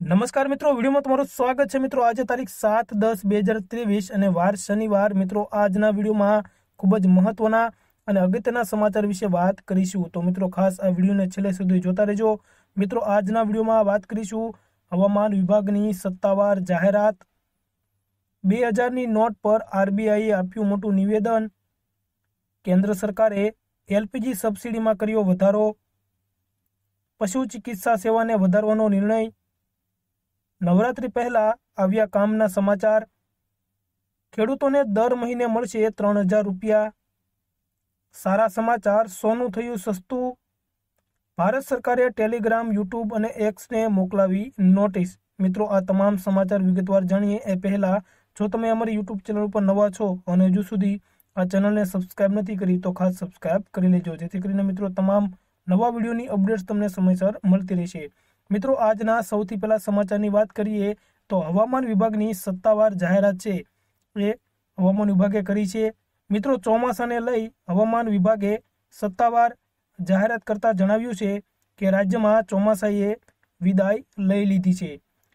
નમસ્કાર મિત્રો, વિડીયોમાં તમારું સ્વાગત છે. મિત્રો, આજે તારીખ સાત દસ બે હજાર ત્રેવીસ અને વાર શનિવાર. મિત્રો, આજના વિડીયોમાં ખૂબ જ મહત્વના અને અગત્યના સમાચાર વિશે વાત કરીશું. તો મિત્રો, ખાસ આ વિડીયોને છેલ્લે સુધી જોતા રહેજો. મિત્રો, આજના વિડીયોમાં વાત કરીશું હવામાન વિભાગની સત્તાવાર જાહેરાત. બે હજારની નોટ પર આરબીઆઈએ આપ્યું મોટું નિવેદન. કેન્દ્ર સરકારે એલપીજી સબસિડીમાં કર્યો વધારો. પશુ ચિકિત્સા સેવાને વધારવાનો નિર્ણય. નવરાત્રી પહેલા આવ્યા કામના સમાચાર. ખેડૂતોને દર મહિને મળશે ત્રણ હજાર રૂપિયા. સારા સમાચાર, સોનું થયું સસ્તું. ભારત સરકારે ટેલિગ્રામ, યુટ્યુબ અને એક્સને મોકલાવી નોટિસ. મિત્રો, આ તમામ સમાચાર વિગતવાર જાણીએ એ પહેલાં, જો તમે અમારી યુટ્યુબ ચેનલ ઉપર નવા છો અને હજુ સુધી આ ચેનલને સબસ્ક્રાઇબ નથી કરી, તો ખાસ સબસ્ક્રાઇબ કરી લેજો. જેથી કરીને મિત્રો, તમામ નવા વિડીયોની અપડેટ્સ તમને સમયસર મળતી રહેશે. મિત્રો, આજના સૌથી પહેલા સમાચારની વાત કરીએ તો હવામાન વિભાગની સત્તાવાર જાહેરાત છે એ હવામાન વિભાગે કરી છે. મિત્રો, ચોમાસાને લઈ હવામાન વિભાગે સત્તાવાર જાહેરાત કરતા જણાવ્યું છે કે રાજ્યમાં ચોમાસાએ વિદાય લઈ લીધી છે.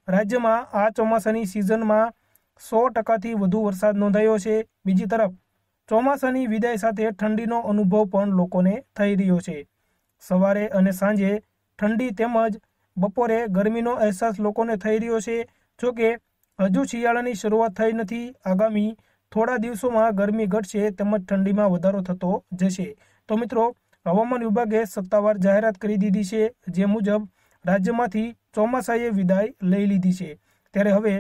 રાજ્યમાં આ ચોમાસાની સિઝનમાં સો ટકાથી વધુ વરસાદ નોંધાયો છે. બીજી તરફ, ચોમાસાની વિદાય સાથે ઠંડીનો અનુભવ પણ લોકોને થઈ રહ્યો છે. સવારે અને સાંજે ઠંડી તેમજ બપોરે ગરમીનો અહેસાસ લોકોને થઈ રહ્યો છે. જોકે હજુ શિયાળાની શરૂઆત થઈ નથી. આગામી થોડા દિવસોમાં ગરમી ઘટશે તેમજ ઠંડીમાં વધારો થતો જશે. તો મિત્રો, હવામાન વિભાગે સત્તાવાર જાહેરાત કરી દીધી છે, જે મુજબ રાજ્યમાંથી ચોમાસાએ વિદાય લઈ લીધી છે. ત્યારે હવે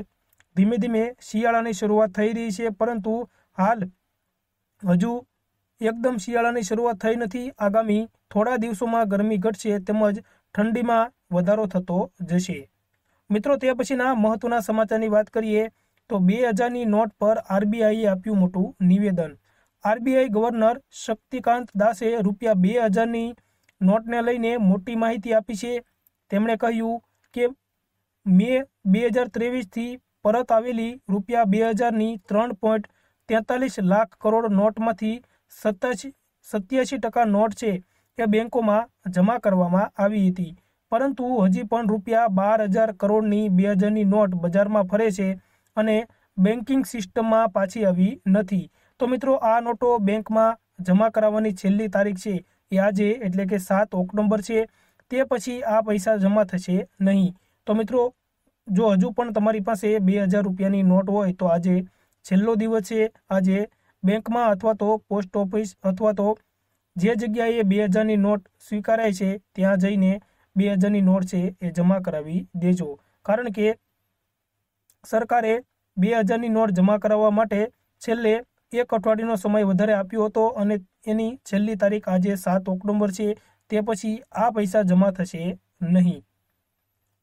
ધીમે ધીમે શિયાળાની શરૂઆત થઈ રહી છે, પરંતુ હાલ હજુ એકદમ શિયાળાની શરૂઆત થઈ નથી. આગામી થોડા દિવસોમાં ગરમી ઘટશે તેમજ ઠંડીમાં વધારો થતો જશે. મિત્રો તે પછીના મહત્વના સમાચારની વાત કરીએ તો બે હજારની નોટ પર આરબીઆઈએ આપ્યું મોટું નિવેદન. આરબીઆઈ ગવર્નર શક્તિકાંત દાસે રૂપિયા બે હજારની નોટને લઈને મોટી માહિતી આપી છે. તેમણે કહ્યું કે મે બે હજાર ત્રેવીસથી પરત આવેલી રૂપિયા બે હજારની ત્રણ પોઈન્ટ તેતાલીસ લાખ કરોડ નોટમાંથી સત્યાસી સત્યાસી ટકા નોટ છે. એ બેંકોમાં જમા કરવામાં આવી હતી. પરંતુ હજી પણ રૂપિયા બાર હજાર કરોડની બે હજારની નોટ બજારમાં ફરે છે અને બેન્કિંગ સિસ્ટમમાં પાછી આવી નથી. તો મિત્રો, આ નોટો બેંકમાં જમા કરાવવાની છેલ્લી તારીખ છે. એ આજે એટલે કે સાત ઓક્ટોબર છે. તે પછી આ પૈસા જમા થશે નહીં. તો મિત્રો, જો હજુ પણ તમારી પાસે બે હજાર રૂપિયાની નોટ હોય તો આજે છેલ્લો દિવસ છે. આજે બેંકમાં અથવા તો પોસ્ટ ઓફિસ અથવા તો જે જગ્યાએ બે હજારની નોટ સ્વીકારાય છે, ત્યાં જઈને બે હજારની નોટ છે એ જમા કરાવી દેજો. કારણ કે સરકારે બે હજારની નોટ જમા કરાવવા માટે છેલ્લે એક અઠવાડિયાનો સમય વધારે આપ્યો હતો અને એની છેલ્લી તારીખ આજે સાત ઓક્ટોબર છે, તે પછી આ પૈસા જમા થશે નહીં.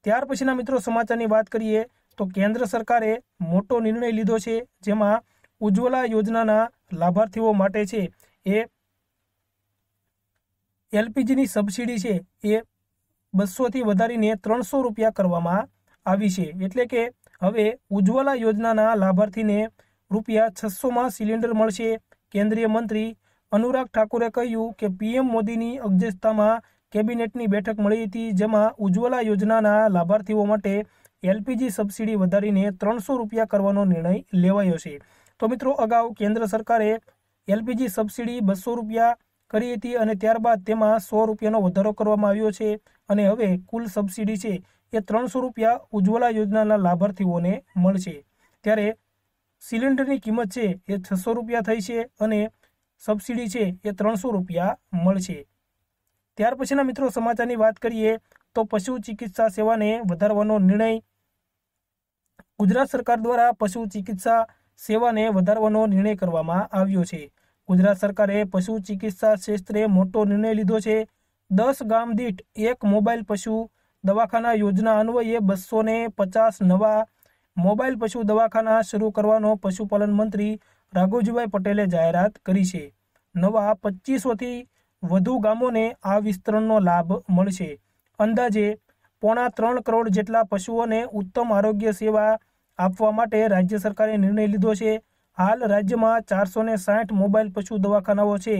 ત્યાર પછીના મિત્રો સમાચારની વાત કરીએ તો કેન્દ્ર સરકારે મોટો નિર્ણય લીધો છે, જેમાં ઉજ્જવલા યોજનાના લાભાર્થીઓ માટે છે એ એલપીજીની સબસિડી છે એ બસોથી વધારીને ત્રણસો રૂપિયા કરવામાં આવી છે. એટલે કે હવે ઉજ્જવલા યોજનાના લાભાર્થીને રૂપિયા છસોમાં સિલિન્ડર મળશે. કેન્દ્રીય મંત્રી અનુરાગ ઠાકુરે કહ્યું કે પીએમ મોદીની અધ્યક્ષતામાં કેબિનેટની બેઠક મળી હતી, જેમાં ઉજ્જવલા યોજનાના લાભાર્થીઓ માટે એલપીજી સબસિડી વધારીને ત્રણસો રૂપિયા કરવાનો નિર્ણય લેવાયો છે. તો મિત્રો, અગાઉ કેન્દ્ર સરકારે એલપીજી સબસિડી બસો રૂપિયા કરી હતી અને ત્યારબાદ તેમાં સો રૂપિયાનો વધારો કરવામાં આવ્યો છે અને હવે કુલ સબસિડી છે એ ત્રણસો રૂપિયા ઉજ્જવલા યોજનાના લાભાર્થીઓને મળશે. ત્યારે સિલિન્ડરની કિંમત છે એ છસો રૂપિયા થઈ છે અને સબસિડી છે એ ત્રણસો રૂપિયા મળશે. ત્યાર પછીના મિત્રો સમાચારની વાત કરીએ તો પશુ ચિકિત્સા સેવાને વધારવાનો નિર્ણય ગુજરાત સરકાર દ્વારા પશુ ચિકિત્સા સેવાને વધારવાનો નિર્ણય કરવામાં આવ્યો છે. ગુજરાત સરકારે પશુ ચિકિત્સા ક્ષેત્રે મોટો નિર્ણય લીધો છે. દસ ગામ દીઠ એક મોબાઈલ પશુ દવાખાના યોજના અન્વયે બસો ને પચાસ નવા મોબાઈલ પશુ દવાખાના શરૂ કરવાનો પશુપાલન મંત્રી રાઘુજીભાઈ પટેલે જાહેરાત કરી છે. નવા પચીસોથી વધુ ગામોને આ વિસ્તરણનો લાભ મળશે. અંદાજે પોણા ત્રણ કરોડ જેટલા પશુઓને ઉત્તમ આરોગ્ય સેવા આપવા માટે રાજ્ય સરકારે નિર્ણય લીધો છે. હાલ રાજ્યમાં ચારસો ને સાઠ મોબાઈલ પશુ દવાખાનાઓ છે,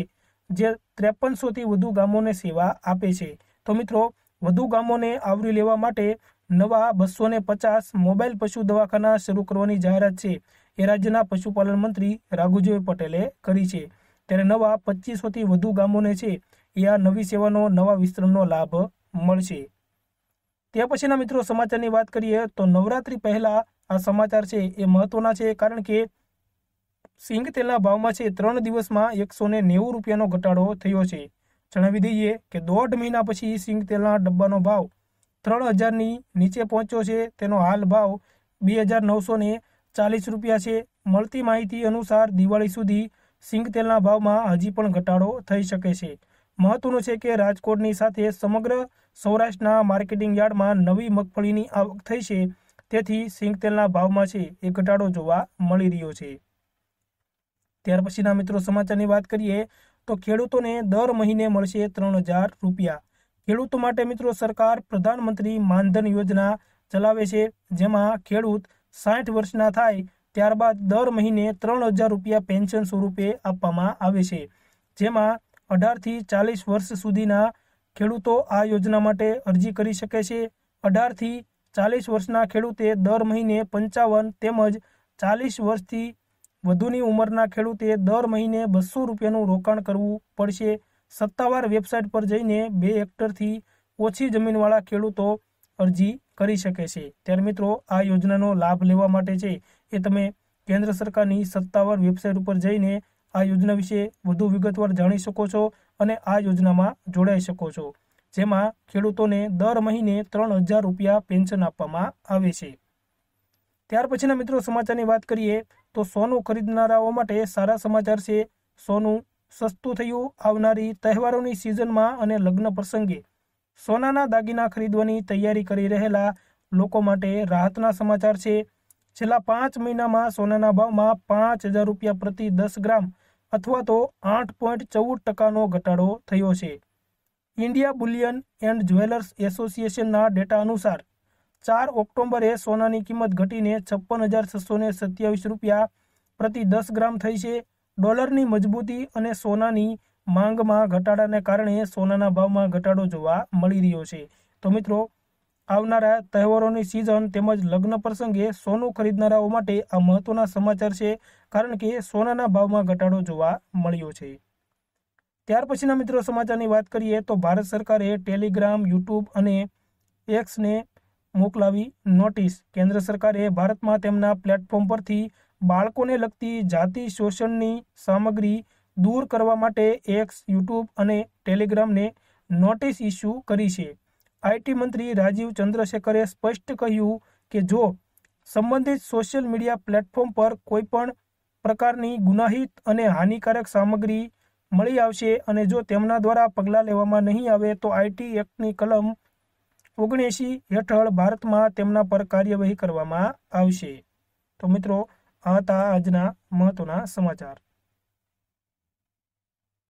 જે ત્રેપનસોથી વધુ ગામોને સેવા આપે છે. તો મિત્રો, વધુ ગામોને આવરી લેવા માટે નવા બસો ને પચાસ મોબાઈલ પશુ દવાખાના શરૂ કરવાની જાહેરાત છે. એ રાજ્યના પશુપાલન મંત્રી રાઘુજી પટેલે કરી છે. ત્યારે નવા પચીસોથી વધુ ગામોને છે, એ આ નવી સેવાનો નવા વિસ્તરણનો લાભ મળશે. ત્યાં પછીના મિત્રો સમાચારની વાત કરીએ તો નવરાત્રી પહેલા આ સમાચાર છે, એ મહત્વના છે કારણ કે સિંગ તેલના ભાવમાં છે ત્રણ દિવસમાં એકસો ને નેવું રૂપિયાનો ઘટાડો થયો છે. જણાવી દઈએ કે દોઢ મહિના પછી સિંગ તેલના ડબ્બાનો ભાવ ત્રણ હજારની નીચે પહોંચ્યો છે. તેનો હાલ ભાવ બે હજાર નવસો ને ચાલીસ રૂપિયા છે. મળતી માહિતી અનુસાર દિવાળી સુધી સિંગ તેલના ભાવમાં હજી પણ ઘટાડો થઈ શકે છે. મહત્વનું છે કે રાજકોટની સાથે સમગ્ર સૌરાષ્ટ્રના માર્કેટિંગ યાર્ડમાં નવી મગફળીની આવક થઈ છે. તેથી સિંગ તેલના ભાવમાં છે એ ઘટાડો જોવા મળી રહ્યો છે. ત્યાર પછીના મિત્રો સમાચારની વાત કરીએ તો ખેડૂતોને દર મહિને મળશે ત્રણ હજાર રૂપિયા. ખેડૂતો માટે મિત્રો સરકાર પ્રધાનમંત્રી માનધન યોજના ચલાવે છે, જેમાં ખેડૂત સાઠ વર્ષના થાય ત્યારબાદ દર મહિને ત્રણ હજાર રૂપિયા પેન્શન સ્વરૂપે આપવામાં આવે છે. જેમાં અઢારથી ચાલીસ વર્ષ સુધીના ખેડૂતો આ યોજના માટે અરજી કરી શકે છે. અઢારથી ચાલીસ વર્ષના ખેડૂતે દર મહિને પંચાવન તેમજ ચાલીસ વર્ષથી વધુની ઉંમરના ખેડૂતે દર મહિને બસો રૂપિયાનું રોકાણ કરવું પડશે. સત્તાવાર વેબસાઇટ પર જઈને બે હેક્ટરથી ઓછી જમીનવાળા ખેડૂતો અરજી કરી શકે છે. ત્યારે મિત્રો, આ યોજનાનો લાભ લેવા માટે છે એ તમે કેન્દ્ર સરકારની સત્તાવાર વેબસાઇટ ઉપર જઈને આ યોજના વિશે વધુ વિગતવાર જાણી શકો છો અને આ યોજનામાં જોડાઈ શકો છો. જેમાં ખેડૂતોને દર મહિને ત્રણ હજાર રૂપિયા પેન્શન આપવામાં આવે છે. ત્યાર પછીના મિત્રો સમાચારની વાત કરીએ. તો સોનું ખરીદનારાઓ માટે સારા સમાચાર છે. સોનું સસ્તું થયું આવનારી તહેવારોની સિઝનમાં અને લગ્ન પ્રસંગે. સોનાના દાગીના ખરીદવાની તૈયારી કરી રહેલા લોકો માટે રાહતના સમાચાર છે. છેલ્લા પાંચ મહિનામાં સોનાના ભાવમાં પાંચ હજાર રૂપિયા પ્રતિ દસ ગ્રામ અથવા તો આઠ પોઈન્ટ ચૌદ ટકાનો ઘટાડો થયો છે. ઇન્ડિયા બુલિયન એન્ડ જ્વેલર્સ એસોસિએશનના ડેટા અનુસાર ચાર ઓક્ટોબરે સોનાની કિંમત ઘટીને છપ્પન હજાર છસો ને સત્યાવીસ રૂપિયા પ્રતિ દસ ગ્રામ થઈ છે. ડોલરની મજબૂતી અને સોનાની માંગમાં ઘટાડાને કારણે સોનાના ભાવમાં ઘટાડો જોવા મળી રહ્યો છે. તો મિત્રો, આવનારા તહેવારોની સિઝન તેમજ લગ્ન પ્રસંગે સોનું ખરીદનારાઓ માટે આ મહત્વના સમાચાર છે, કારણ કે સોનાના ભાવમાં ઘટાડો જોવા મળ્યો છે. ત્યાર પછીના મિત્રો સમાચારની વાત કરીએ તો ભારત સરકારે ટેલિગ્રામ યુટ્યુબ અને એક્સને મોકલાવી નોટિસ. કેન્દ્ર સરકારે ભારતમાં તેમના પ્લેટફોર્મ પરથી બાળકોને લગતી જાતિ શોષણની સામગ્રી દૂર કરવા માટે એક્સ યુટ્યુબ અને ટેલિગ્રામને નોટિસ ઇસ્યુ કરી છે. આઈટી મંત્રી રાજીવ ચંદ્રશેખરે સ્પષ્ટ કહ્યું કે જો સંબંધિત સોશિયલ મીડિયા પ્લેટફોર્મ પર કોઈપણ પ્રકારની ગુનાહિત અને હાનિકારક સામગ્રી મળી આવશે અને જો તેમના દ્વારા પગલાં લેવામાં નહીં આવે તો આઈટી એક્ટની કલમ ઓગણએંશી હેઠળ ભારતમાં તેમના પર કાર્યવાહી કરવામાં આવશે. તો મિત્રો, આ હતા આજના મહત્વના સમાચાર.